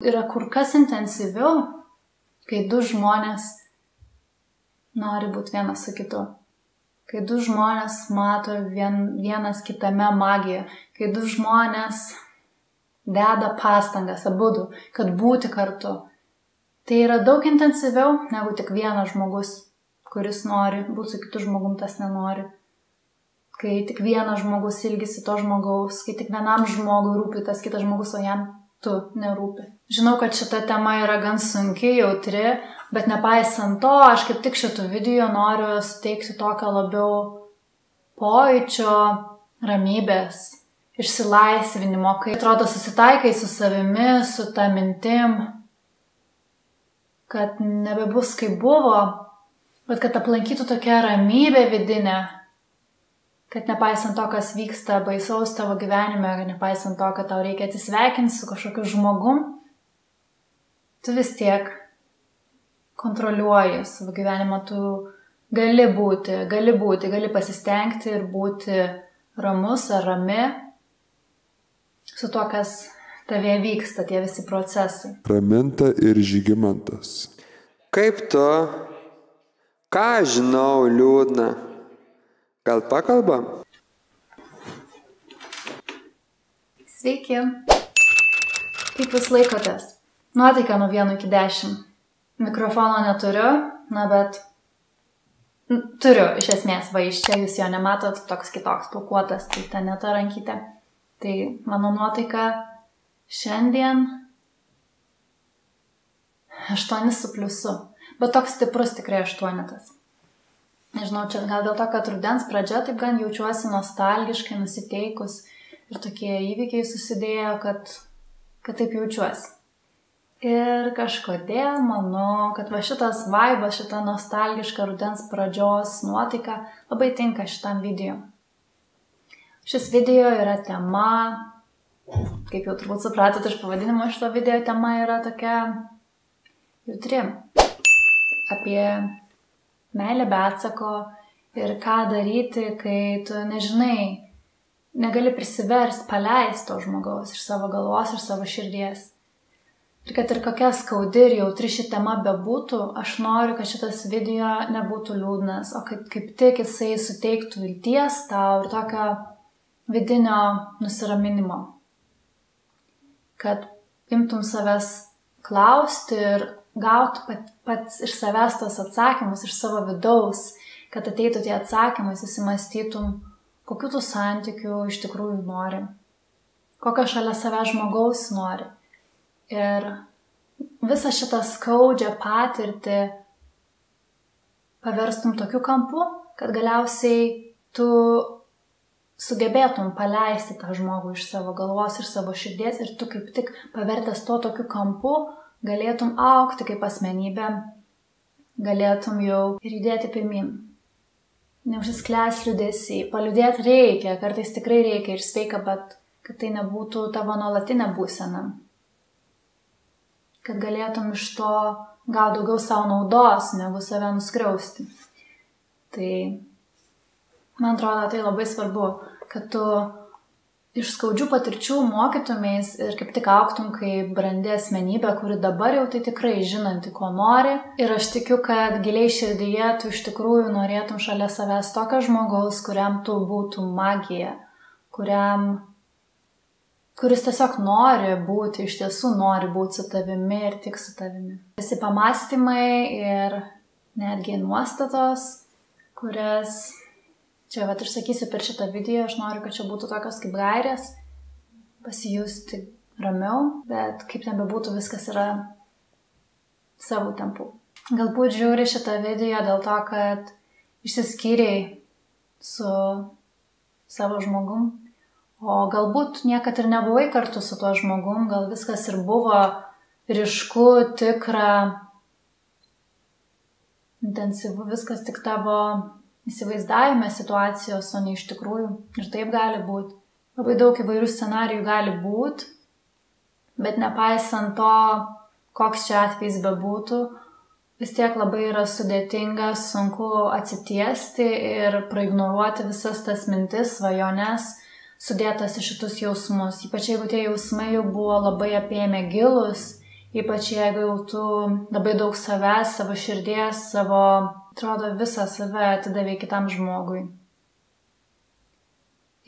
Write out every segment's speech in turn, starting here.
yra kur kas intensyviau, kai du žmonės nori būti vienas su kitu. Kai du žmonės mato vien, vienas kitame magiją, kai du žmonės deda pastangas abudu, kad būti kartu. Tai yra daug intensyviau negu tik vienas žmogus, kuris nori būti su kitu žmogum, tas nenori. Kai tik vienas žmogus ilgisi to žmogaus, kai tik vienam žmogui rūpi tas kitas žmogus, o jam tu nerūpi. Žinau, kad šita tema yra gan sunki, jautri, bet nepaisant to, aš kaip tik šitų video noriu suteikti tokio labiau pojūčio, ramybės, išsilaisvinimo, kai atrodo susitaikai su savimi, su ta mintim, kad nebebus kaip buvo, bet kad aplankytų tokia ramybė vidinė, kad nepaisant to, kas vyksta baisaus tavo gyvenime, nepaisant to, kad tau reikia atsisveikinti su kažkokiu žmogum, tu vis tiek kontroliuoji savo gyvenimą, tu gali būti, gali būti, gali pasistengti ir būti ramus ar rami su to, kas tavie vyksta, tie visi procesai. Raminta ir Žygimantas. Kaip tu? Ką žinau, liūdna. Gal pakalbam? Sveiki. Kaip jūs laikotės? Nuotaika nuo 1 iki 10. Mikrofono neturiu, na bet turiu iš esmės, va iš čia jūs jo nematot, toks kitoks pakuotas, tai ta ne ta rankytė. Tai mano nuotaika šiandien 8 su pliusu, bet toks stiprus tikrai 8. Nežinau, čia gal dėl to, kad rudens pradžia taip gan jaučiuosi nostalgiškai, nusiteikus ir tokie įvykiai susidėjo, kad, kad taip jaučiuosi. Ir kažkodėl manau, kad va šitas vaibas, šita nostalgiška rudens pradžios nuotaika labai tinka šitam video. Šis video yra tema, kaip jau turbūt supratot iš pavadinimo šito video, tema yra tokia jautri. Apie meilę be atsako ir ką daryti, kai tu nežinai, negali prisiversti paleisti to žmogaus iš savo galvos ir savo širdies. Ir kad ir kokia skaudi ir jautri ši tema bebūtų, aš noriu, kad šitas video nebūtų liūdnas, o kad kaip tik jisai suteiktų vilties tau ir tokio vidinio nusiraminimo. Kad imtum savęs klausti ir gautų pat, pats iš savęs tos atsakymus, iš savo vidaus, kad ateitų tie atsakymai, susimastytum, kokiu tų santykių iš tikrųjų nori, kokio šalia savęs žmogaus nori. Ir visą šitą skaudžią patirtį paverstum tokiu kampu, kad galiausiai tu sugebėtum paleisti tą žmogų iš savo galvos, iš savo širdies ir tu kaip tik pavertęs to tokiu kampu galėtum aukti kaip asmenybė, galėtum jau ir judėti pirmin. Neužsisklęs liūdėsi, paliūdėti reikia, kartais tikrai reikia ir sveika, bet kad tai nebūtų tavo nuolatinė būsena. Kad galėtum iš to gauti daugiau savo naudos, negu save nuskriausti. Tai man atrodo, tai labai svarbu, kad tu iš skaudžių patirčių mokytumės ir kaip tik auktum kaip brandi asmenybė, kuri dabar jau tai tikrai žinanti, ko nori. Ir aš tikiu, kad giliai širdyje tu iš tikrųjų norėtum šalia savęs tokio žmogaus, kuriam tu būtų magija, kuriam kuris tiesiog nori būti, iš tiesų nori būti su tavimi ir tik su tavimi. Visi pamastymai ir netgi nuostatos, kurias čia vat išsakysiu per šitą video, aš noriu, kad čia būtų tokios kaip gairės, pasijusti ramiau, bet kaip ten bebūtų, viskas yra savo tempu. Galbūt žiūri šitą video dėl to, kad išsiskyriai su savo žmogum, O galbūt niekad ir nebuvai kartu su tuo žmogum, gal viskas ir buvo ryšku, tikra, intensyvu, viskas tik tavo įsivaizdavime situacijos, o ne iš tikrųjų. Ir taip gali būti. Labai daug įvairių scenarijų gali būti, bet nepaisant to, koks čia atvejs bebūtų, vis tiek labai yra sudėtinga, sunku atsitiesti ir praignoruoti visas tas mintis, svajones sudėtas į šitus jausmus. Ypač jeigu tie jausmai jau buvo labai apėmę gilus Ypač jeigu jau tu labai daug savęs, savo širdies, savo, atrodo, visą save atidavė kitam žmogui.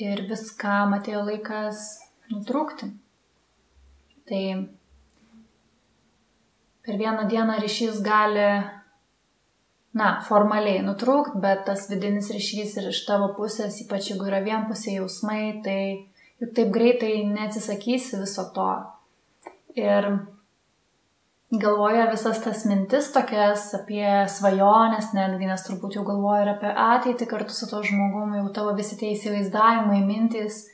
Ir viskam atėjo laikas nutrūkti. Tai per vieną dieną ryšys gali, na, formaliai nutrūkti, bet tas vidinis ryšys ir iš tavo pusės, ypač jeigu yra vienpusė jausmai, tai juk taip greitai neatsisakysi viso to. Ir galvoja visas tas mintis tokias apie svajonės netgi, nes turbūt jau galvoja ir apie ateitį kartu su to žmogumi, jau tavo visi tie įsivaizdavimai, mintis,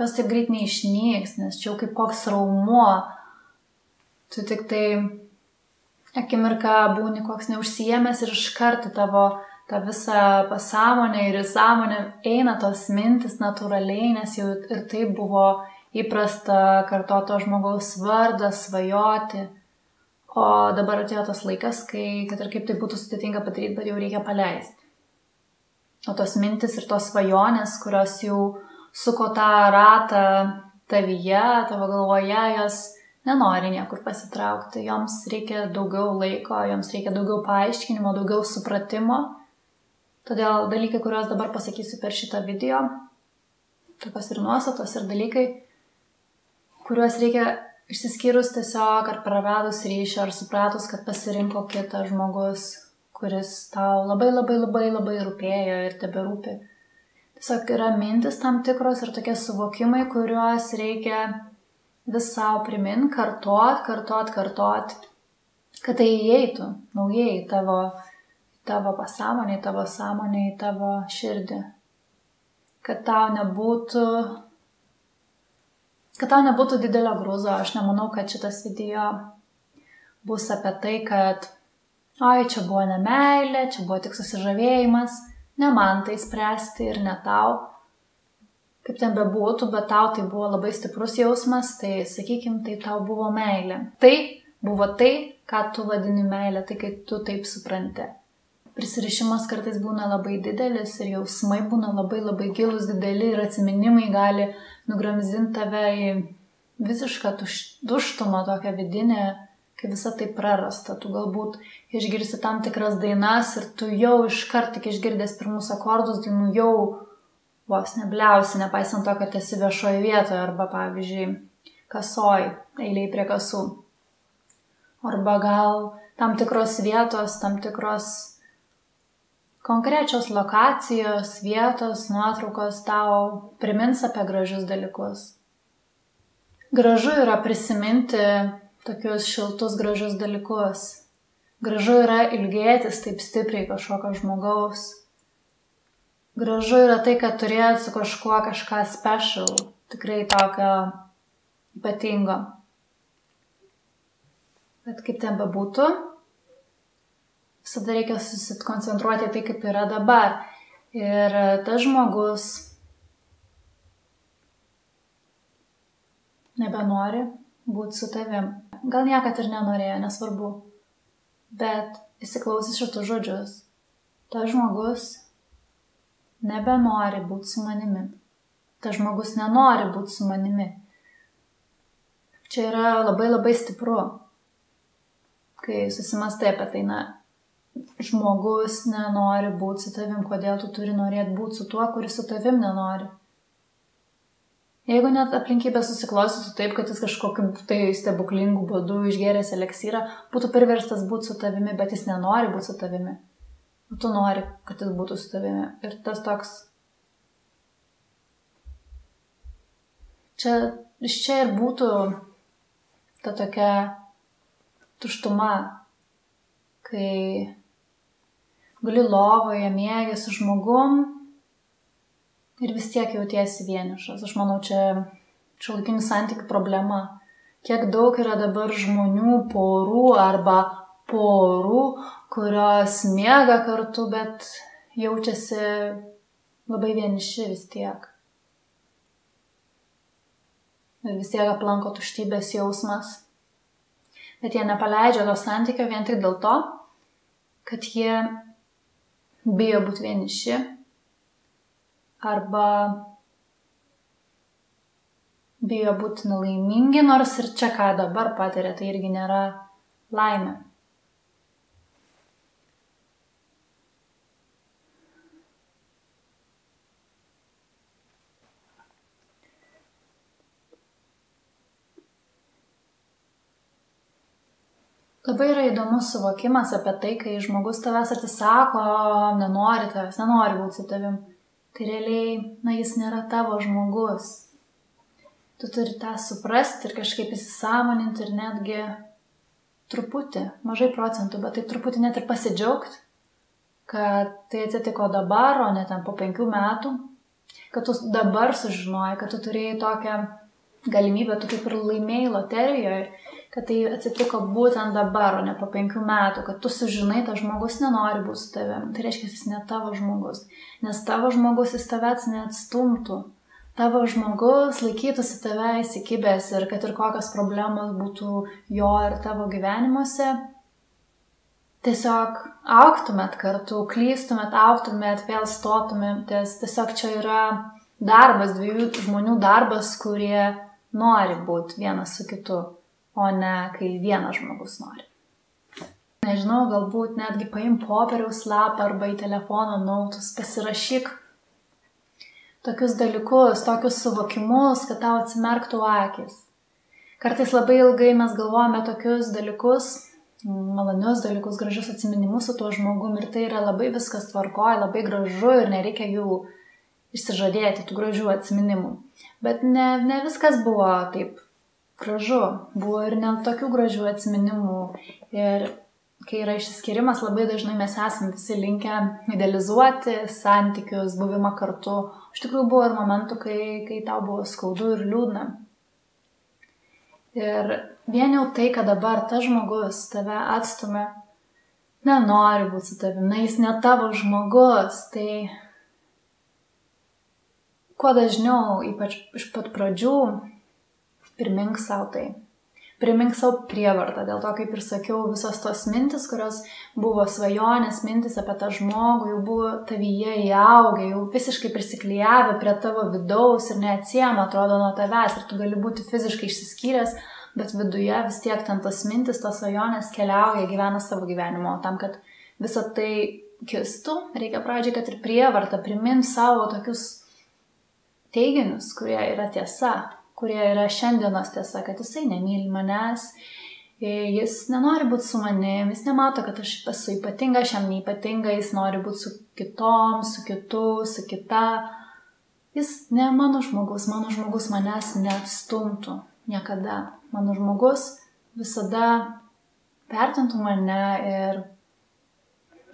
jos taip greit neišnyks, nes čia jau kaip koks raumuo, tu tik tai akimirką būni koks neužsijėmęs ir iš karto tavo tą visą pasąmonę ir į sąmonę eina tos mintis natūraliai, nes jau ir taip buvo įprasta kartoto žmogaus vardą, svajoti O dabar atėjo tas laikas, kai, kad ir kaip tai būtų sudėtinga padaryti, bet jau reikia paleisti. O tos mintis ir tos svajonės, kurios jau suko tą ratą tavyje, tavo galvoje, jos nenori niekur pasitraukti, joms reikia daugiau laiko, joms reikia daugiau paaiškinimo, daugiau supratimo. Todėl dalykai, kuriuos dabar pasakysiu per šitą video, tokios ir nuostatos ir dalykai, kuriuos reikia Išsiskyrus tiesiog ar praradus ryšį, ar supratus, kad pasirinko kitą žmogus, kuris tau labai labai labai labai rūpėjo ir tebe rūpi. Tiesiog yra mintis tam tikros ir tokie suvokimai, kuriuos reikia vis savo primin, kartuot, kartuot, kartuot, kad tai įeitų naujai į tavo, tavo pasąmonę, į tavo sąmonę, į tavo širdį. Kad tau nebūtų Kad tau nebūtų didelio grūzo, aš nemanau, kad šitas video bus apie tai, kad oi, čia buvo nemailė, čia buvo tik susižavėjimas, ne man tai spręsti ir ne tau. Kaip ten bebūtų, bet tau tai buvo labai stiprus jausmas, tai sakykim, tai tau buvo meilė. Tai buvo tai, ką tu vadini meilė, tai kai tu taip supranti prisirišimas kartais būna labai didelis ir jausmai būna labai labai gilus, dideli ir atsiminimai gali nugramzinti tave į visišką tuštumą tokią vidinę, kai visa tai prarasta. Tu galbūt išgirsi tam tikras dainas ir tu jau iškart tik išgirdęs pirmus akordus dainų jau vos nebliausi, nepaisant to, kad esi viešoje vietoje arba, pavyzdžiui, kasoj, eiliai prie kasų. Arba gal tam tikros vietos, tam tikros Konkrečios lokacijos, vietos, nuotraukos tau primins apie gražius dalykus. Gražu yra prisiminti tokius šiltus gražius dalykus. Gražu yra ilgėtis taip stipriai kažkokio žmogaus. Gražu yra tai, kad turėt su kažkuo kažką special, tikrai tokio ypatingo. Bet kaip ten bebūtų, visada reikia susikoncentruoti tai, kaip yra dabar. Ir tas žmogus nebenori būti su tavim. Gal niekad ir nenorėjo, nesvarbu. Bet įsiklausys šitų žodžius. Tas žmogus nebenori būti su manimi. Tas žmogus nenori būti su manimi. Čia yra labai labai stipru, kai susimastai apie tai, na, žmogus nenori būti su tavim, kodėl tu turi norėti būti su tuo, kuris su tavim nenori. Jeigu net aplinkybė susiklostytų taip, kad jis kažkokiu tai stebuklingu būdu išgeręs eliksyrą, būtų priverstas būti su tavimi, bet jis nenori būti su tavimi. O tu nori, kad jis būtų su tavimi. Ir tas toks. Čia, iš čia ir būtų ta tokia tuštuma, kai guli lovoje, mėgi su žmogum ir vis tiek jautiesi vienišas. Aš manau, čia šiuolaikinių santykių problema. Kiek daug yra dabar žmonių, porų arba porų, kurios miega kartu, bet jaučiasi labai vieniši vis tiek. Ir vis tiek aplanko tuštybės jausmas. Bet jie nepaleidžia to santykio vien tik dėl to, kad jie bijo būti vieniši arba bijo būti nelaimingi, nors ir čia ką dabar patiria, tai irgi nėra laimė. Labai yra įdomus suvokimas apie tai, kai žmogus tavęs atsisako, nenori tavęs, nenori būti su tavim. Tai realiai, na, jis nėra tavo žmogus. Tu turi tą suprasti ir kažkaip įsisamoninti ir netgi truputį, mažai procentų, bet tai truputį net ir pasidžiaugti, kad tai atsitiko dabar, o ne ten po penkių metų, kad tu dabar sužinojai, kad tu turėjai tokią galimybę, tu kaip ir laimėjai loterijoje kad tai atsitiko būtent dabar, o ne po penkių metų, kad tu sužinai, tas žmogus nenori būti su tavim. Tai reiškia, jis ne tavo žmogus. Nes tavo žmogus jis tavęs neatstumtų. Tavo žmogus laikytųsi tave įsikibęs ir kad ir kokios problemos būtų jo ir tavo gyvenimuose, tiesiog auktumėt kartu, klystumėt, auktumėt, vėl stotumėt. Tiesiog čia yra darbas, dviejų žmonių darbas, kurie nori būti vienas su kitu o ne kai vienas žmogus nori. Nežinau, galbūt netgi paim popieriaus lapą arba į telefono nautus, pasirašyk tokius dalykus, tokius suvokimus, kad tau atsimerktų akis. Kartais labai ilgai mes galvojame tokius dalykus, malonius dalykus, gražius atsiminimus su tuo žmogum ir tai yra labai viskas tvarkoja, labai gražu ir nereikia jų išsižadėti, tų gražių atsiminimų. Bet ne, ne viskas buvo taip gražu. Buvo ir net tokių gražių atminimų. Ir kai yra išsiskirimas, labai dažnai mes esame visi linkę idealizuoti santykius, buvimą kartu. Iš tikrųjų buvo ir momentų, kai, kai tau buvo skaudu ir liūdna. Ir vien jau tai, kad dabar tas žmogus tave atstumia, nenori būti su tavimi, na jis ne tavo žmogus, tai kuo dažniau, ypač iš pat pradžių, primink savo tai. Primink savo prievartą, dėl to, kaip ir sakiau, visos tos mintis, kurios buvo svajonės, mintis apie tą žmogų, jau buvo tavyje įaugę, jau visiškai prisiklyjavę prie tavo vidaus ir neatsiema atrodo nuo tavęs ir tu gali būti fiziškai išsiskyręs, bet viduje vis tiek ten tos mintis, tos svajonės keliauja, gyvena savo gyvenimo. Tam, kad visą tai kistų, reikia pradžiai, kad ir prievartą primint savo tokius teiginius, kurie yra tiesa, kurie yra šiandienos tiesa, kad jisai nemyli manęs, e, jis nenori būti su manim, jis nemato, kad aš esu ypatinga, aš jam neipatinga, jis nori būti su kitom, su kitu, su kita. Jis ne mano žmogus, mano žmogus manęs neatstumtų niekada. Mano žmogus visada vertintų mane ir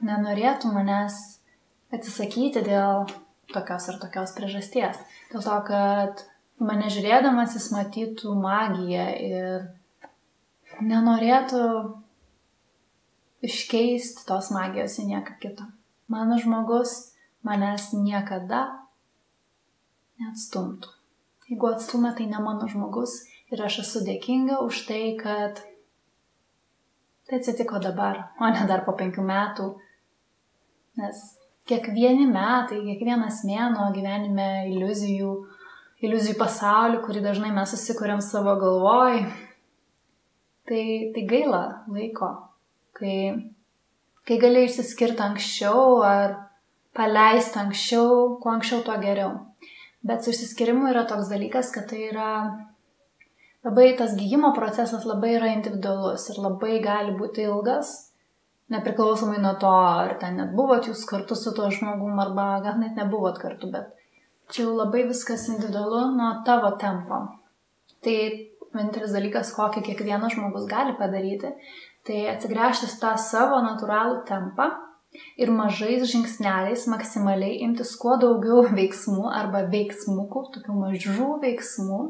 nenorėtų manęs atsisakyti dėl tokios ar tokios priežasties. Dėl to, kad mane žiūrėdamas jis matytų magiją ir nenorėtų iškeisti tos magijos į nieką kitą. Mano žmogus manęs niekada neatstumtų. Jeigu atstumė, tai ne mano žmogus ir aš esu dėkinga už tai, kad tai atsitiko dabar, o ne dar po penkių metų. Nes kiekvieni metai, kiekvienas mėno gyvenime iliuzijų, iliuzijų pasaulį, kurį dažnai mes susikuriam savo galvoj. Tai, tai gaila laiko, kai, kai gali išsiskirti anksčiau ar paleisti anksčiau, kuo anksčiau, tuo geriau. Bet su išsiskirimu yra toks dalykas, kad tai yra labai tas gyjimo procesas labai yra individualus ir labai gali būti ilgas, nepriklausomai nuo to, ar ten net buvot jūs kartu su tuo žmogum, arba gal net nebuvot kartu, bet Čia jau labai viskas individualu nuo tavo tempo. Tai vienintelis dalykas, kokį kiekvienas žmogus gali padaryti, tai atsigręžti tą savo natūralų tempą ir mažais žingsneliais maksimaliai imtis kuo daugiau veiksmų arba veiksmukų, tokių mažų veiksmų.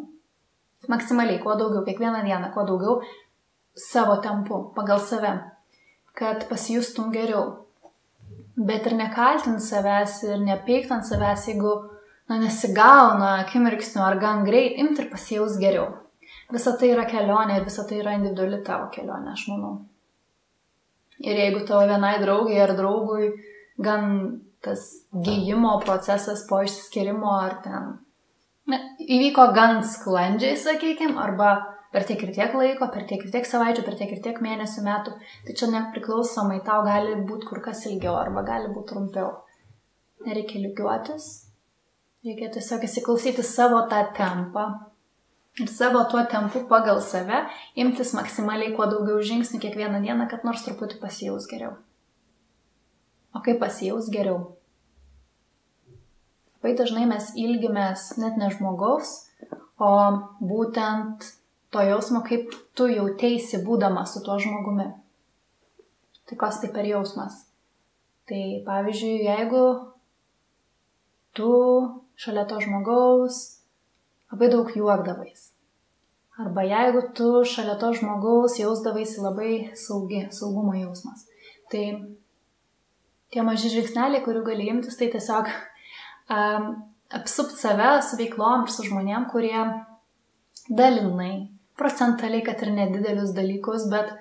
Maksimaliai, kuo daugiau, kiekvieną dieną, kuo daugiau savo tempu, pagal save, kad pasijustum geriau. Bet ir nekaltint savęs ir nepykt ant savęs, jeigu na, nesigauna akimirksniu ar gan greit, imti ir pasijaus geriau. Visa tai yra kelionė ir visa tai yra individuali tavo kelionė, aš manau. Ir jeigu tavo vienai draugai ar draugui gan tas gyjimo procesas po išsiskirimo ar ten na, įvyko gan sklandžiai, sakykime, arba per tiek ir tiek laiko, per tiek ir tiek savaičių, per tiek ir tiek mėnesių metų, tai čia nepriklausomai tau gali būti kur kas ilgiau arba gali būti trumpiau. Nereikia lygiuotis, reikia tiesiog įsiklausyti savo tą tempą ir savo tuo tempu pagal save imtis maksimaliai kuo daugiau žingsnių kiekvieną dieną, kad nors truputį pasijaus geriau. O kaip pasijaus geriau? Labai dažnai mes ilgimės net ne žmogaus, o būtent to jausmo, kaip tu jautėsi būdamas su tuo žmogumi. Tai kas tai per jausmas? Tai pavyzdžiui, jeigu tu šalia to žmogaus labai daug juokdavais. Arba jeigu tu šalia to žmogaus jausdavaisi labai saugi, saugumo jausmas. Tai tie maži žingsneliai, kurių gali imtis, tai tiesiog um, apsupt save su veiklom ir su žmonėm, kurie dalinai, procentaliai, kad ir nedidelius dalykus, bet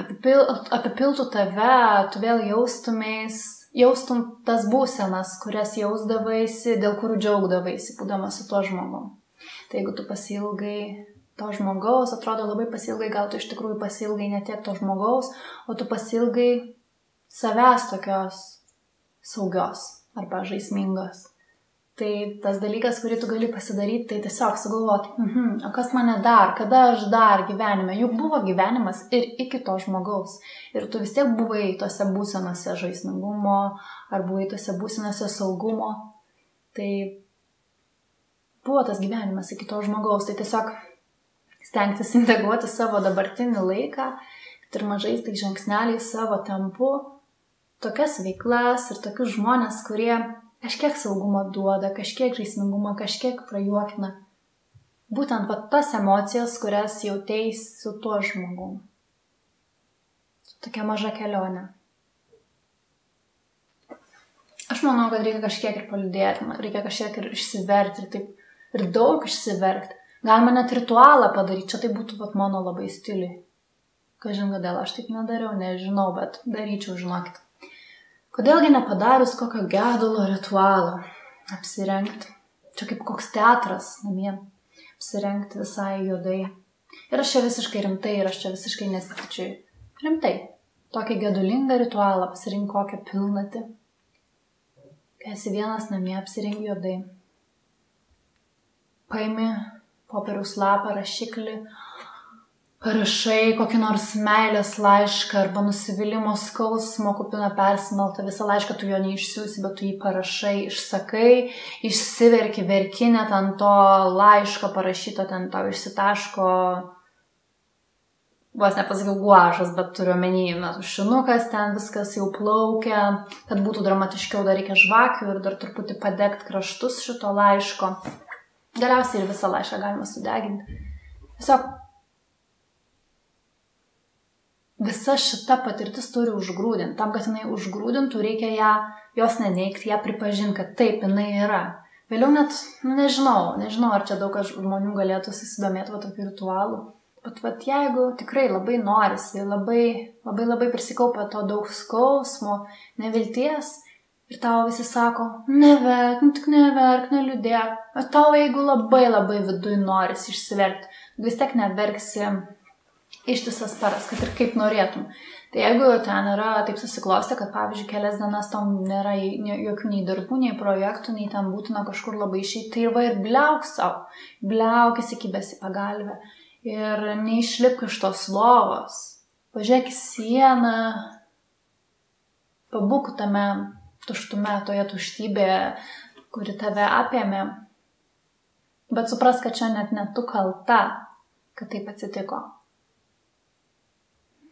apipil, apipiltų tave, tu vėl jaustumės, jaustum tas būsenas, kurias jausdavaisi, dėl kurių džiaugdavaisi, būdamas su tuo žmogum. Tai jeigu tu pasilgai to žmogaus, atrodo labai pasilgai, gal tu iš tikrųjų pasilgai ne tiek to žmogaus, o tu pasilgai savęs tokios saugios arba žaismingos. Tai tas dalykas, kurį tu gali pasidaryti, tai tiesiog sugalvoti, mhm, o kas mane dar, kada aš dar gyvenime, juk buvo gyvenimas ir iki to žmogaus. Ir tu vis tiek buvai tose būsenose žaismingumo, ar buvai tose būsenose saugumo. Tai buvo tas gyvenimas iki to žmogaus. Tai tiesiog stengtis integruoti savo dabartinį laiką, kad ir mažais tai žingsneliais savo tempu, tokias veiklas ir tokius žmonės, kurie kažkiek saugumo duoda, kažkiek žaismingumo, kažkiek prajuokina. Būtent va tas emocijas, kurias jautėjai su tuo žmogum. Tokia maža kelionė. Aš manau, kad reikia kažkiek ir palidėti, reikia kažkiek ir išsiverti, ir, taip, ir daug išsiverkti. Galima net ritualą padaryti, čia tai būtų vat, mano labai stiliui. Kažin kodėl aš taip nedariau, nežinau, bet daryčiau, žinokit. Kodėlgi nepadarius kokio gedulo ritualo? Apsirengti. Čia kaip koks teatras namie. Apsirengti visai juodai. Ir aš čia visiškai rimtai, ir aš čia visiškai nesikičiu. Rimtai. Tokį gedulingą ritualą pasirink kokią pilnatį. Kai esi vienas namie, apsirink juodai. Paimi popieriaus lapą, rašiklį, parašai kokį nors meilės laišką arba nusivylimų skausmo kupiną persmeltą visą laišką, tu jo neišsiųsi, bet tu jį parašai, išsakai, išsiverki verkinę ant to laiško parašyto, ten tau išsitaško, vos nepasakiau guažas, bet turiu omeny, na, šinukas ten viskas jau plaukia, kad būtų dramatiškiau dar reikia žvakių ir dar truputį padegti kraštus šito laiško. Galiausiai ir visą laišką galima sudeginti. Tiesiog visa šita patirtis turi užgrūdinti. Tam, kad jinai užgrūdintų, reikia ją, jos neneikti, ją pripažinti, kad taip, jinai yra. Vėliau net, nu, nežinau, nežinau, ar čia daug žmonių galėtų susidomėti va tokiu ritualu. Bet vat, jeigu tikrai labai norisi, labai, labai, labai prisikaupia to daug skausmo, nevilties, ir tau visi sako, neverk, nu tik neverk, neliūdėk, bet tau jeigu labai labai viduje norisi išsiverkti, vis tiek neverksi ištisas paras, kad ir kaip norėtum. Tai jeigu ten yra taip susiklostę, kad pavyzdžiui kelias dienas tam nėra jokių nei darbų, nei projektų, nei ten būtina kažkur labai išeiti, tai ir va ir bliauk savo, bliaukis įkibęs į pagalbę ir neišlip iš tos lovos, pažiūrėk į sieną, pabūk tame tuštume, toje tuštybėje, kuri tave apėmė, bet supras, kad čia net netu kalta, kad taip atsitiko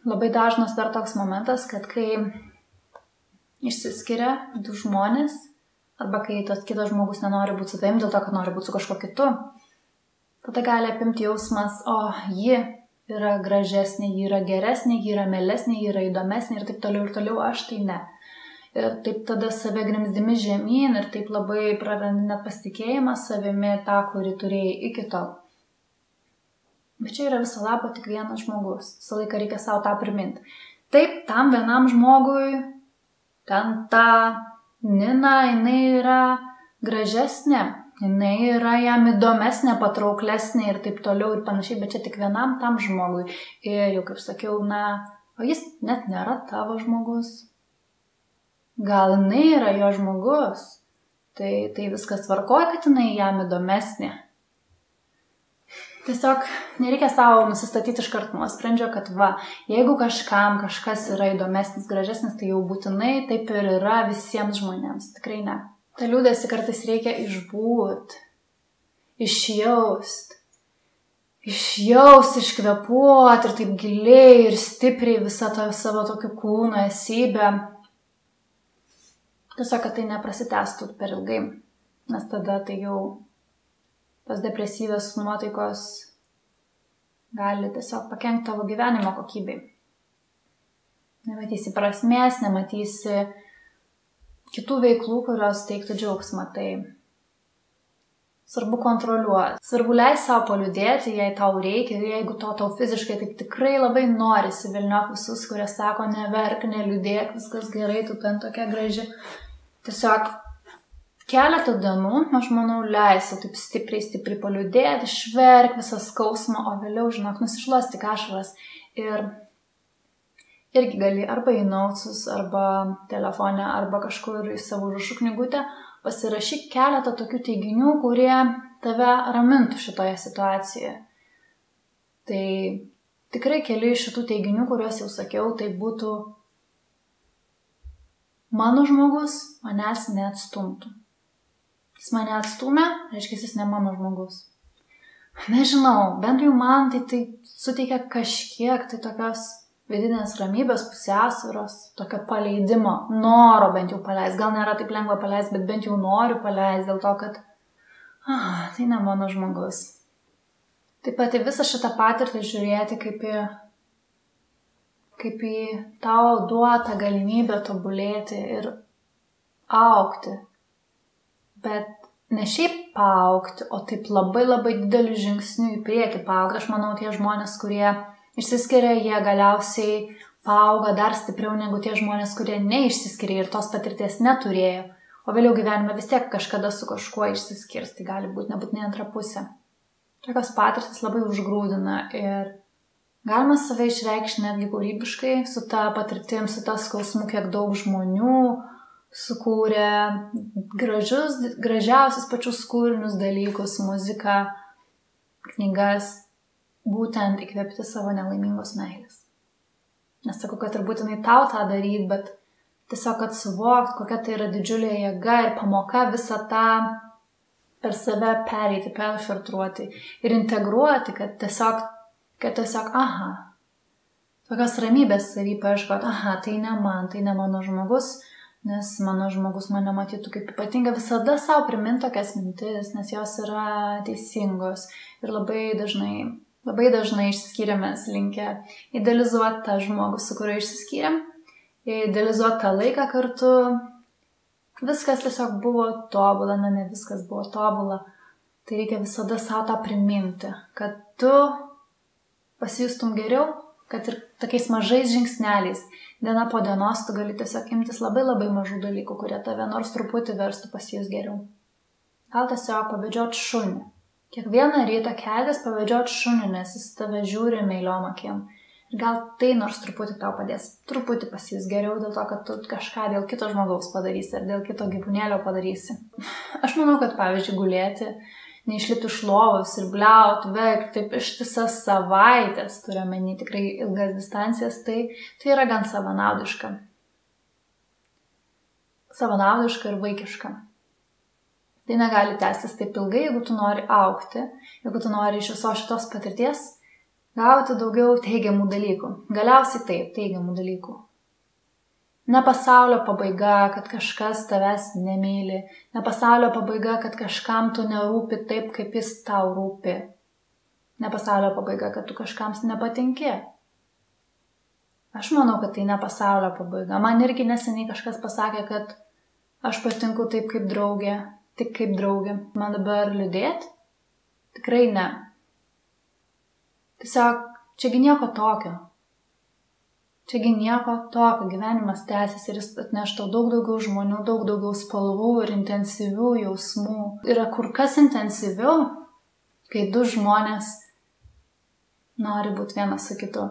labai dažnas dar toks momentas, kad kai išsiskiria du žmonės, arba kai tas kitas žmogus nenori būti su tavim dėl to, kad nori būti su kažkuo kitu, tada gali apimti jausmas, o ji yra gražesnė, ji yra geresnė, ji yra melesnė, ji yra įdomesnė ir taip toliau ir toliau, aš tai ne. Ir taip tada save grimzdimi žemyn ir taip labai prarandi net pasitikėjimą savimi tą, kurį turėjai iki tol. Bet čia yra viso labo tik vienas žmogus. Visą laiką reikia savo tą priminti. Taip, tam vienam žmogui, ten ta Nina, jinai yra gražesnė, jinai yra jam įdomesnė, patrauklesnė ir taip toliau ir panašiai, bet čia tik vienam tam žmogui. Ir jau kaip sakiau, na, o jis net nėra tavo žmogus. Gal jinai yra jo žmogus. Tai, tai viskas tvarkoja, kad jinai jam įdomesnė. Tiesiog nereikia savo nusistatyti iš karto nuosprendžio, kad va, jeigu kažkam kažkas yra įdomesnis, gražesnis, tai jau būtinai taip ir yra visiems žmonėms. Tikrai ne. Ta liūdėsi kartais reikia išbūt, išjaust, išjaust, iškvepuoti ir taip giliai ir stipriai visą tą savo tokį kūną esybę. Tiesiog, kad tai neprasitęstų per ilgai, nes tada tai jau tos depresyvios nuotaikos gali tiesiog pakengti tavo gyvenimo kokybei. Nematysi prasmės, nematysi kitų veiklų, kurios teiktų džiaugsmą. Tai svarbu kontroliuoti. Svarbu leisti savo paliudėti, jei tau reikia ir jeigu to tau fiziškai taip tikrai labai norisi, Vilniok visus, kurie sako, neverk, neliūdėk, viskas gerai, tu ten tokia graži. Tiesiog keletą dienų, aš manau, leisiu taip stipriai, stipriai paliudėti, išverk visą skausmą, o vėliau, žinok, nusišluosti kažkas. Ir irgi gali arba į nausus, arba telefone, arba kažkur į savo užrašų knygutę pasirašyk keletą tokių teiginių, kurie tave ramintų šitoje situacijoje. Tai tikrai keli iš šitų teiginių, kuriuos jau sakiau, tai būtų mano žmogus manęs neatstumtų. Jis mane atstumė, reiškia, jis ne mano žmogus. Nežinau, bent jau man tai, tai suteikia kažkiek tai tokios vidinės ramybės, pusiausvyros, tokio paleidimo, noro bent jau paleisti. Gal nėra taip lengva paleisti, bet bent jau noriu paleisti dėl to, kad ah, tai ne mano žmogus. Taip pat į visą šitą patirtį žiūrėti kaip į, kaip į tau duotą galimybę tobulėti ir aukti. Bet ne šiaip paaukti, o taip labai labai dideliu žingsniu į priekį paaukti. Aš manau, tie žmonės, kurie išsiskiria, jie galiausiai paauga dar stipriau negu tie žmonės, kurie neišsiskiria ir tos patirties neturėjo, o vėliau gyvenime vis tiek kažkada su kažkuo išsiskirs, tai gali būti nebūtinai antra pusė. Tokios patirtis labai užgrūdina ir galima save išreikšti netgi kūrybiškai su ta patirtim, su ta skausmu, kiek daug žmonių sukūrė gražius, gražiausius pačius kūrinius dalykus, muziką, knygas, būtent įkvėpti savo nelaimingos meilės. Nesakau, kad ir būtinai tau tą daryti, bet tiesiog, kad suvokt, kokia tai yra didžiulė jėga ir pamoka visą tą per save pereiti, perfiltruoti ir integruoti, kad tiesiog, kad tiesiog, aha, tokios ramybės savy paieškoti, aha, tai ne man, tai ne mano žmogus, nes mano žmogus mane matytų kaip ypatinga, visada savo primint tokias mintis, nes jos yra teisingos ir labai dažnai Labai dažnai išsiskyrėmės linkę idealizuoti tą žmogų, su kuriuo išsiskyrėm, idealizuoti tą laiką kartu. Viskas tiesiog buvo tobula, na ne viskas buvo tobula. Tai reikia visada savo tą priminti, kad tu pasijustum geriau, kad ir tokiais mažais žingsneliais, diena po dienos tu gali tiesiog imtis labai labai mažų dalykų, kurie tave nors truputį verstų pasijus geriau. Gal tiesiog pabedžiot šunį Kiekvieną rytą keltis pavedžiot šunį, nes jis tave žiūri meiliom akim. Ir gal tai nors truputį tau padės, truputį pasijus geriau dėl to, kad tu kažką dėl kito žmogaus padarysi ar dėl kito gyvūnėlio padarysi. Aš manau, kad pavyzdžiui gulėti, neišlipti iš lovos ir bliaut, verkti taip ištisas savaitės, turiuomenį tikrai ilgas distancijas, tai, tai yra gan savanaudiška. Savanaudiška ir vaikiška. Tai negali tęstis taip ilgai, jeigu tu nori aukti, jeigu tu nori iš viso šitos patirties gauti daugiau teigiamų dalykų. Galiausiai taip, teigiamų dalykų. Ne pasaulio pabaiga, kad kažkas tavęs nemyli, ne pasaulio pabaiga, kad kažkam tu nerūpi taip, kaip jis tau rūpi. Ne pasaulio pabaiga, kad tu kažkam nepatinki. Aš manau, kad tai ne pasaulio pabaiga. Man irgi neseniai kažkas pasakė, kad aš patinku taip kaip draugė, tik kaip draugė. Man dabar liūdėti? Tikrai ne. Tiesiog, čiagi nieko tokio. Čiagi nieko tokio, gyvenimas tęsiasi ir jis atneš tau daug daugiau žmonių, daug daugiau spalvų ir intensyvių jausmų. Yra kur kas intensyviau, kai du žmonės nori būti vienas su kitu.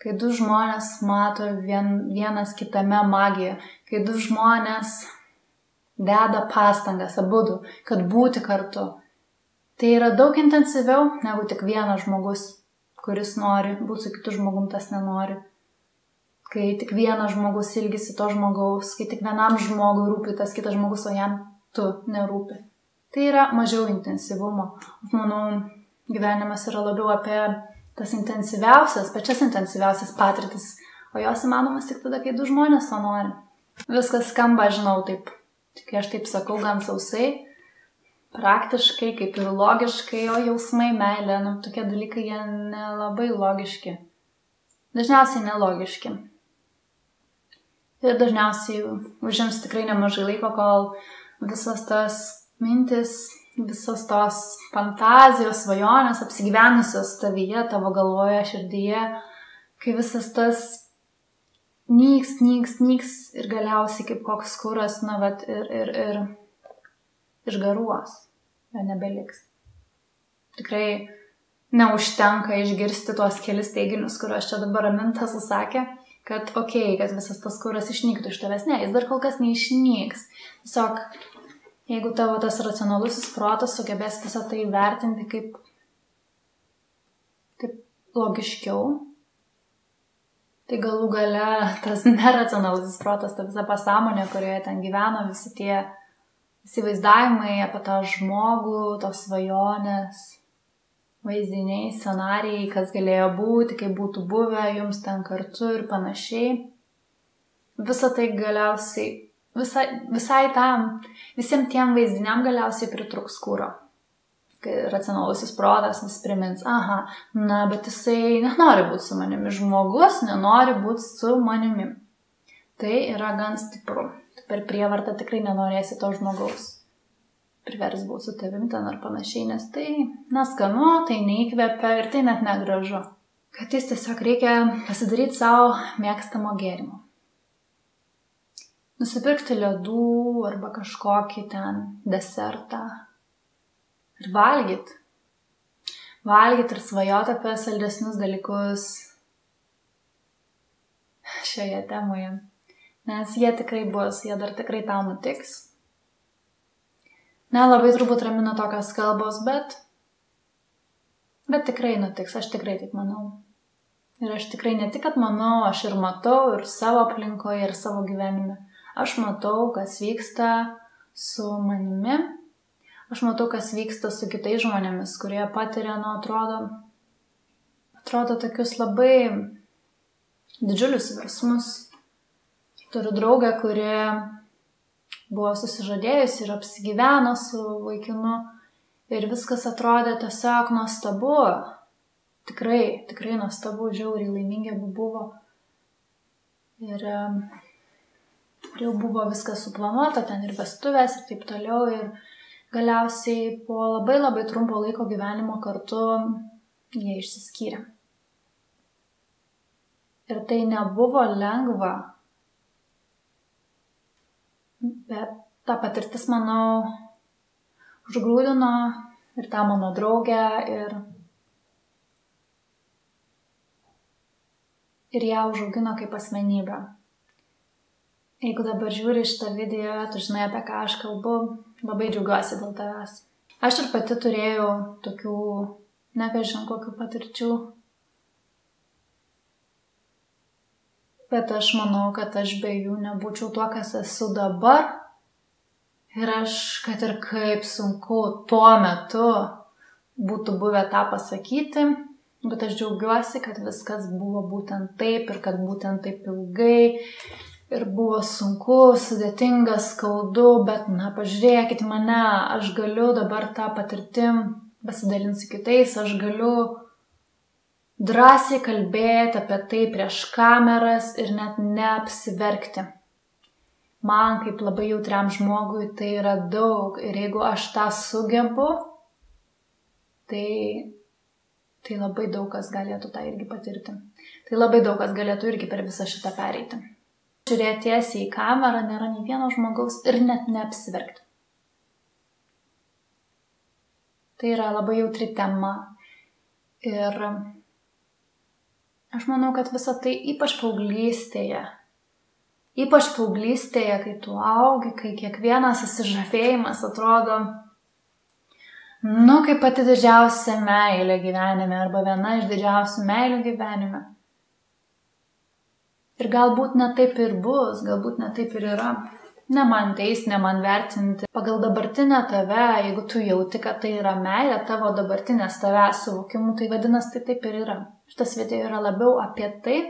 Kai du žmonės mato vien, vienas kitame magiją, kai du žmonės deda pastangas abudu, kad būti kartu. Tai yra daug intensyviau negu tik vienas žmogus, kuris nori būti su kitu žmogum, tas nenori kai tik vienas žmogus ilgisi to žmogaus, kai tik vienam žmogui rūpi tas kitas žmogus, o jam tu nerūpi. Tai yra mažiau intensyvumo. Manau, gyvenimas yra labiau apie tas intensyviausias, pačias intensyviausias patirtis, o jos įmanomas tik tada, kai du žmonės to nori. Viskas skamba, žinau, taip, tik aš taip sakau, gan sausai, praktiškai, kaip ir logiškai, o jausmai, meilė, nu, tokie dalykai jie nelabai logiški. Dažniausiai nelogiški. Ir dažniausiai užims tikrai nemažai laiko, kol visas tas mintis, visos tos fantazijos, svajonės apsigyvenusios tavyje, tavo galvoje, širdyje, kai visas tas nyks, nyks, nyks ir galiausiai kaip koks kuras, na, bet ir, ir, ir išgaruos, jo nebeliks. Tikrai neužtenka išgirsti tuos kelis teiginius, kuriuos čia dabar Amintas susakė kad okei, okay, kad visas tas kuras išnyktų iš tavęs. Ne, jis dar kol kas neišnyks. Tiesiog, jeigu tavo tas racionalusis protas sugebės visą tai vertinti kaip, kaip logiškiau, tai galų gale tas neracionalusis protas, ta visa pasąmonė, kurioje ten gyveno, visi tie įsivaizdavimai apie tą žmogų, tos svajonės, vaizdiniai, scenarijai, kas galėjo būti, kaip būtų buvę jums ten kartu ir panašiai. Visą tai galiausiai, visai, visai tam, visiems tiem vaizdiniam galiausiai pritruks kūro. Racionalusis protas vis primins, aha, na, bet jisai nenori būti su manimi, žmogus nenori būti su manimi. Tai yra gan stipru. Per prievartą tikrai nenorėsi to žmogaus privers būti su tavim ten ar panašiai, nes tai neskanu, tai neįkvepia ir tai net negražu. Kad jis tiesiog reikia pasidaryti savo mėgstamo gėrimo. Nusipirkti ledų arba kažkokį ten desertą. Ir valgyti. Valgyti ir svajoti apie saldesnius dalykus šioje temoje. Nes jie tikrai bus, jie dar tikrai tau nutiks. Nelabai turbūt ramina tokios kalbos, bet, bet tikrai nutiks, aš tikrai taip manau. Ir aš tikrai ne tik, kad manau, aš ir matau ir savo aplinkoje, ir savo gyvenime. Aš matau, kas vyksta su manimi, aš matau, kas vyksta su kitais žmonėmis, kurie patiria, nu, atrodo, atrodo tokius labai didžiulius virsmus. Turiu draugę, kuri buvo susižadėjusi ir apsigyveno su vaikinu ir viskas atrodė tiesiog nuostabu. Tikrai, tikrai nuostabu, žiauriai laimingi buvo. Ir jau buvo viskas suplanuota, ten ir vestuvės ir taip toliau. Ir galiausiai po labai labai trumpo laiko gyvenimo kartu jie išsiskyrė. Ir tai nebuvo lengva Bet ta patirtis, manau, užgrūdino ir tą mano draugę ir, ir ją užaugino kaip asmenybę. Jeigu dabar žiūri šitą video, tu žinai apie ką aš kalbu, labai džiaugiuosi dėl tavęs. Aš ir pati turėjau tokių, nebežin kokių patirčių, bet aš manau, kad aš be jų nebūčiau tuo, kas esu dabar. Ir aš, kad ir kaip sunku tuo metu būtų buvę tą pasakyti, bet aš džiaugiuosi, kad viskas buvo būtent taip ir kad būtent taip ilgai. Ir buvo sunku, sudėtinga, skaudu, bet, na, pažiūrėkit mane, aš galiu dabar tą patirtim pasidalinti su kitais, aš galiu drąsiai kalbėti apie tai prieš kameras ir net neapsiverkti. Man kaip labai jautriam žmogui tai yra daug ir jeigu aš tą sugebu, tai Tai labai daug kas galėtų tą irgi patirti. Tai labai daug kas galėtų irgi per visą šitą pereiti. Žiūrėti tiesiai į kamerą nėra nei vieno žmogaus ir net neapsverkti. Tai yra labai jautri tema. Ir aš manau, kad visa tai ypač paauglystėje Ypač paauglystėje, kai tu augi, kai kiekvienas susižavėjimas atrodo, nu, kaip pati didžiausia meilė gyvenime arba viena iš didžiausių meilių gyvenime. Ir galbūt ne taip ir bus, galbūt ne taip ir yra. Ne man teis, ne man vertinti. Pagal dabartinę tave, jeigu tu jauti, kad tai yra meilė tavo dabartinės tavęs suvokimu, tai vadinasi, tai taip ir yra. Šitas video yra labiau apie tai,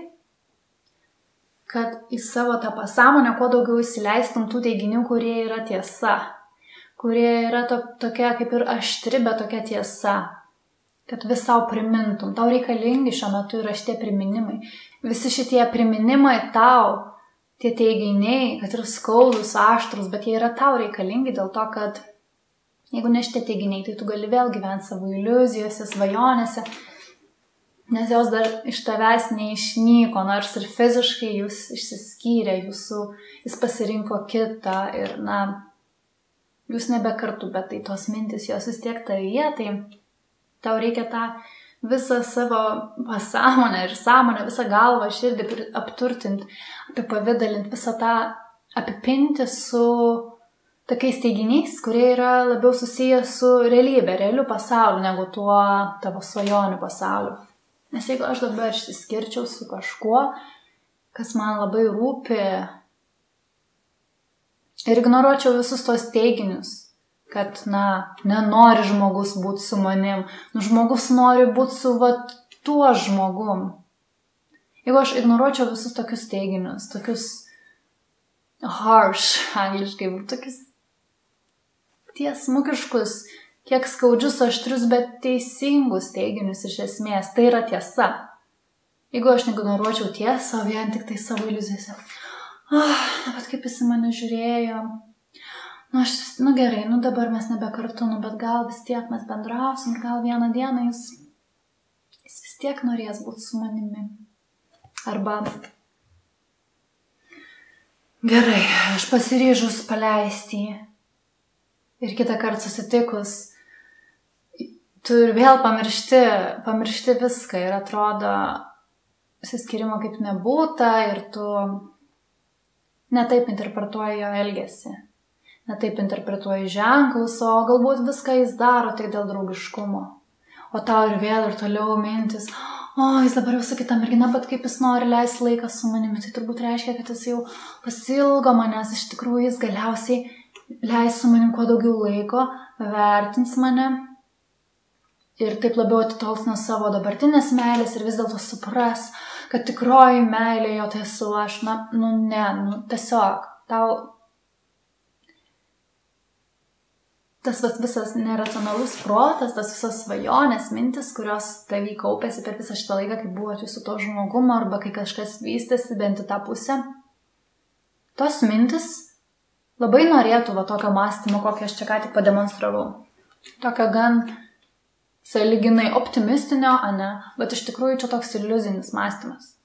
kad į savo tą pasąmonę kuo daugiau įsileistum tų teiginių, kurie yra tiesa, kurie yra to, tokia kaip ir aštri, bet tokia tiesa, kad vis savo primintum, tau reikalingi šiuo metu yra šitie priminimai. Visi šitie priminimai tau, tie teiginiai, kad ir skaudus, aštrus, bet jie yra tau reikalingi dėl to, kad jeigu ne šitie teiginiai, tai tu gali vėl gyventi savo iliuzijose, svajonėse, nes jos dar iš tavęs neišnyko, nors ir fiziškai jūs išsiskyrė, jūsų, jis pasirinko kitą ir, na, jūs nebe kartu, bet tai tos mintis jos vis tiek tavyje, tai tau reikia tą visą savo pasąmonę ir sąmonę, visą galvą, širdį apturtinti, apipavydalinti, visą tą apipinti su tokiais teiginiais, kurie yra labiau susiję su realybė, realiu pasauliu, negu tuo tavo svajonių pasauliu. Nes jeigu aš dabar išsiskirčiau su kažkuo, kas man labai rūpi ir ignoruočiau visus tos teiginius, kad, na, nenori žmogus būti su manim, nu žmogus nori būti su va tuo žmogum. Jeigu aš ignoruočiau visus tokius teiginius, tokius harsh, angliškai, tokius tiesmukiškus, kiek skaudžius, aštrius, bet teisingus teiginius iš esmės. Tai yra tiesa. Jeigu aš ignoruočiau tiesą, vien tik tai savo iliuzijose. Ah, bet kaip jis į mane žiūrėjo. Nu, aš, nu gerai, nu dabar mes nebe kartu, nu bet gal vis tiek mes bendrausim, gal vieną dieną jis, jis vis tiek norės būti su manimi. Arba gerai, aš pasiryžus paleisti jį. Ir kitą kartą susitikus, tu ir vėl pamiršti, pamiršti viską ir atrodo, įsiskirimo kaip nebūta ir tu netaip interpretuoji jo elgesį, netaip interpretuoji ženklus, o galbūt viską jis daro tik dėl draugiškumo. O tau ir vėl ir toliau mintis, o jis dabar jau su kita mergina, bet kaip jis nori leisti laiką su manimi, tai turbūt reiškia, kad jis jau pasilgo manęs, iš tikrųjų jis galiausiai leis su manim kuo daugiau laiko, vertins mane ir taip labiau atitols nuo savo dabartinės meilės ir vis dėlto supras, kad tikroji meilė jo tai esu aš, na, nu ne, nu tiesiog tau tas visas neracionalus protas, tas visas svajonės, mintis, kurios tavy kaupėsi per visą šitą laiką, kai buvote su to žmogumu arba kai kažkas vystėsi bent į tą pusę, tos mintis labai norėtų va tokio mąstymo, kokį aš čia ką tik pademonstravau. Tokio gan saliginai optimistinio, ne, bet iš tikrųjų čia toks iliuzinis mąstymas.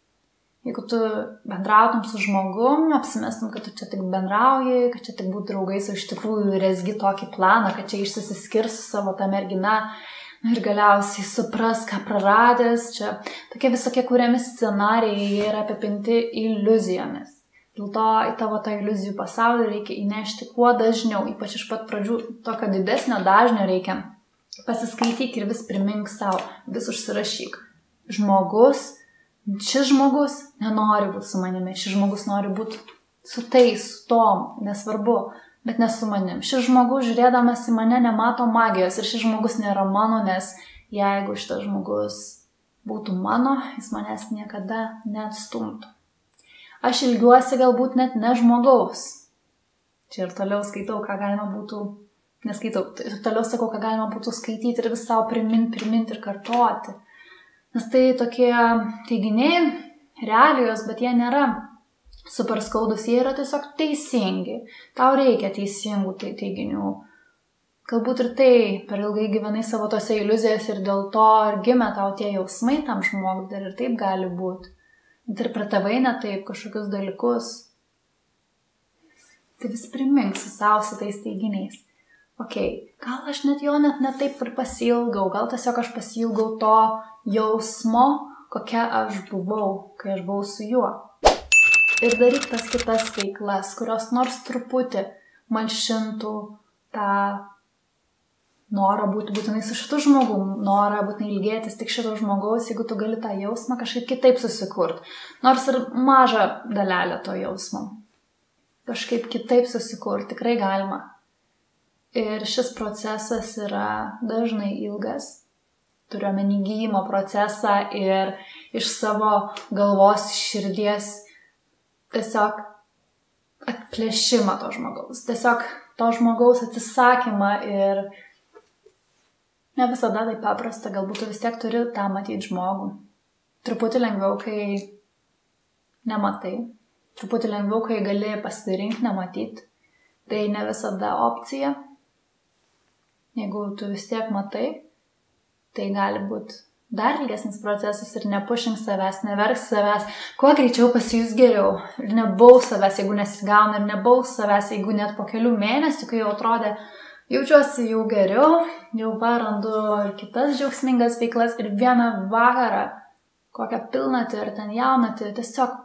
Jeigu tu bendrautum su žmogum, apsimestum, kad tu čia tik bendrauji, kad čia tik būtų draugais, o iš tikrųjų resgi tokį planą, kad čia išsiskirs savo tą merginą ir galiausiai supras, ką praradęs, čia tokie visokie kūriami scenarijai, yra apipinti iliuzijomis. Dėl to į tavo tą iliuzijų pasaulį reikia įnešti kuo dažniau, ypač iš pat pradžių tokio didesnio dažnio reikia Pasiskaityk ir vis primink savo, vis užsirašyk. Žmogus, šis žmogus nenori būti su manimi, šis žmogus nori būti su tais, su tom, nesvarbu, bet ne su manim. Šis žmogus žiūrėdamas į mane nemato magijos ir šis žmogus nėra mano, nes jeigu šitas žmogus būtų mano, jis manęs niekada neatstumtų. Aš ilgiuosi galbūt net ne žmogaus. Čia ir toliau skaitau, ką galima būtų neskaitau. Ir toliau sakau, ką galima būtų skaityti ir vis savo priminti, priminti ir kartoti. Nes tai tokie teiginiai, realijos, bet jie nėra super skaudus, jie yra tiesiog teisingi. Tau reikia teisingų teiginių. Galbūt ir tai per ilgai gyvenai savo tose iliuzijose ir dėl to ir gimė tau tie jausmai tam žmogui, dar ir taip gali būti. Interpretavai ne taip kažkokius dalykus. Tai vis primink su savo su tais teiginiais. Ok, gal aš net jo net netaip ir pasilgau, gal tiesiog aš pasilgau to jausmo, kokia aš buvau, kai aš buvau su juo. Ir daryk tas kitas veiklas, kurios nors truputį malšintų tą norą būti būtinai su šitu žmogum, norą būtinai ilgėtis tik šito žmogaus, jeigu tu gali tą jausmą kažkaip kitaip susikurti. Nors ir mažą dalelę to jausmo. Kažkaip kitaip susikurti tikrai galima. Ir šis procesas yra dažnai ilgas. Turiuomenį gyjimo procesą ir iš savo galvos, širdies tiesiog atplėšimą to žmogaus. Tiesiog to žmogaus atsisakymą ir Ne visada tai paprasta, galbūt tu vis tiek turi tą matyti žmogų. Truputį lengviau, kai nematai. Truputį lengviau, kai gali pasirinkti nematyti. Tai ne visada opcija. Jeigu tu vis tiek matai, tai gali būti dar ilgesnis procesas ir nepušink savęs, neverk savęs, kuo greičiau pasijus geriau. Ir nebaus savęs, jeigu nesigauna, ir nebaus savęs, jeigu net po kelių mėnesių, kai jau atrodė, jaučiuosi jau geriau, jau varandu ir kitas džiaugsmingas veiklas ir vieną vakarą, kokią pilnatį ir ten jaunatį, tiesiog,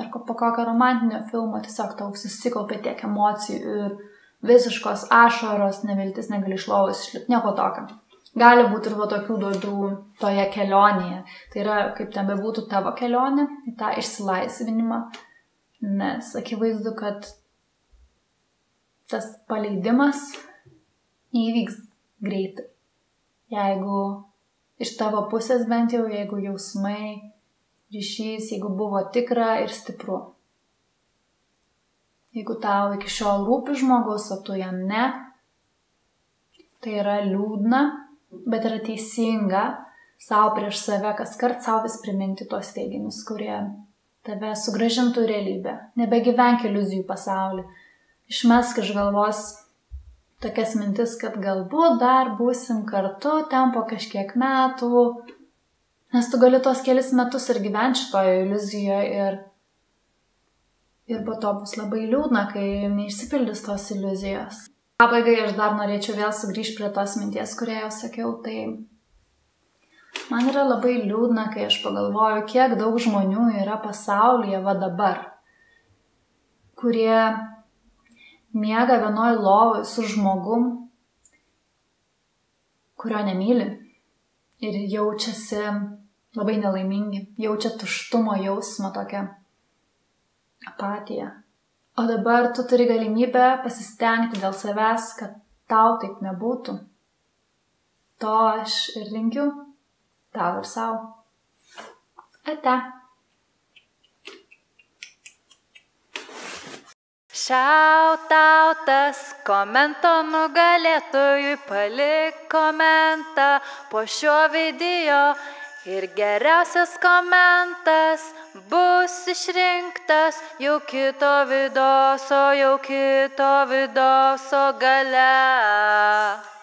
ar po kokio romantinio filmo tiesiog tau susikaupė tiek emocijų ir visiškos ašaros, neviltis, negali išlovus išlipti, nieko tokio. Gali būti ir va tokių duodų toje kelionėje. Tai yra, kaip ten bebūtų tavo kelionė, tą išsilaisvinimą, nes akivaizdu, kad tas paleidimas įvyks greitai. Jeigu iš tavo pusės bent jau, jeigu jausmai, ryšys, jeigu buvo tikra ir stipru. Jeigu tau iki šiol rūpi žmogus, o tu jam ne, tai yra liūdna, bet yra teisinga savo prieš save kas kart savo vis priminti tos teiginius, kurie tave sugražintų realybę. Nebegyvenk iliuzijų pasaulį. Išmesk iš galvos tokias mintis, kad galbūt dar būsim kartu ten po kažkiek metų, nes tu gali tos kelis metus ir gyventi šitoje iliuzijoje ir, ir po to bus labai liūdna, kai neišsipildys tos iliuzijos. Pabaigai aš dar norėčiau vėl sugrįžti prie tos minties, kurią jau sakiau, tai man yra labai liūdna, kai aš pagalvoju, kiek daug žmonių yra pasaulyje va dabar, kurie miega vienoj lovoj su žmogum, kurio nemyli ir jaučiasi labai nelaimingi, jaučia tuštumo jausmą tokią apatiją. O dabar tu turi galimybę pasistengti dėl savęs, kad tau taip nebūtų. To aš ir linkiu tau ir savo. Ate. Šiautautas komento nugalėtojui palik komentą po šio video ir geriausias komentas bus išrinktas jau kito vidoso, jau kito vidoso gale.